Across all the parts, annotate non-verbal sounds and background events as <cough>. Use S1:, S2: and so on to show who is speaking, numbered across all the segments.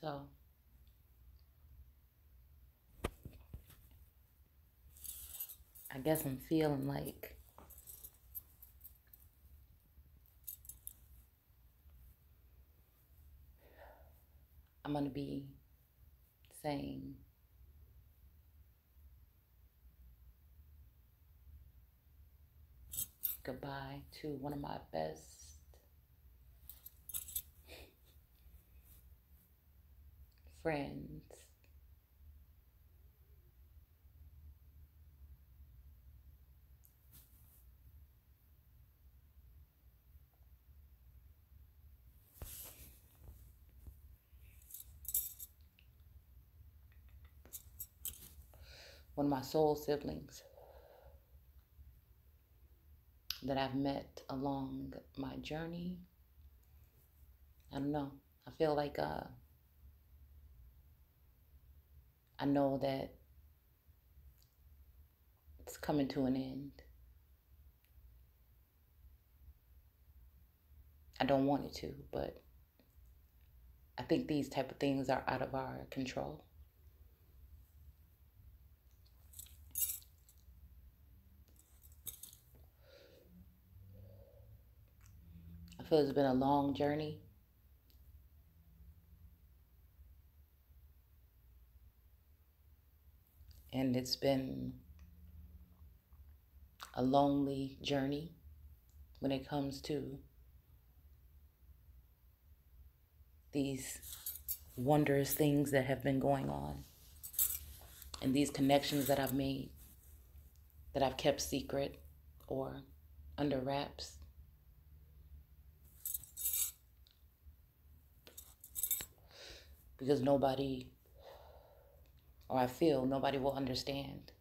S1: So. I guess I'm feeling like I'm going to be saying goodbye to one of my best friends. One of my soul siblings that I've met along my journey. I don't know. I feel like uh, I know that it's coming to an end. I don't want it to, but I think these type of things are out of our control. I feel it's been a long journey. And it's been a lonely journey when it comes to these wondrous things that have been going on and these connections that I've made that I've kept secret or under wraps. Because nobody, or I feel nobody will understand.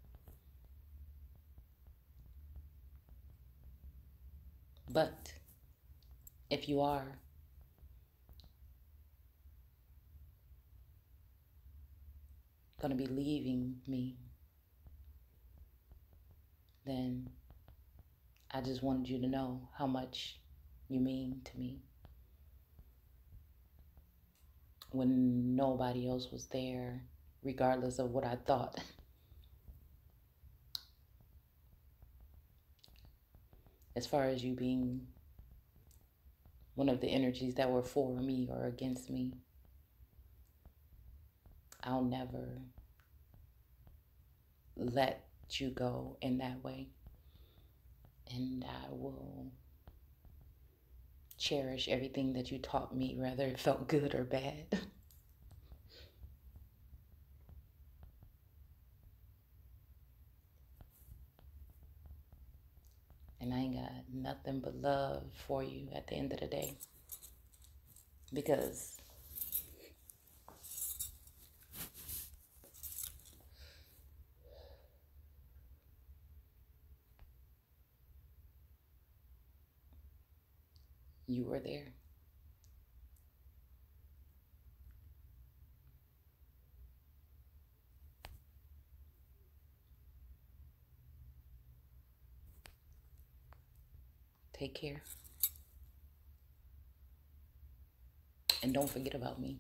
S1: But if you are, going to be leaving me, then I just wanted you to know how much you mean to me. When nobody else was there, regardless of what I thought. As far as you being one of the energies that were for me or against me. I'll never let you go in that way. And I will cherish everything that you taught me, whether it felt good or bad. <laughs> and I ain't got nothing but love for you at the end of the day. Because you were there. Take care. And don't forget about me.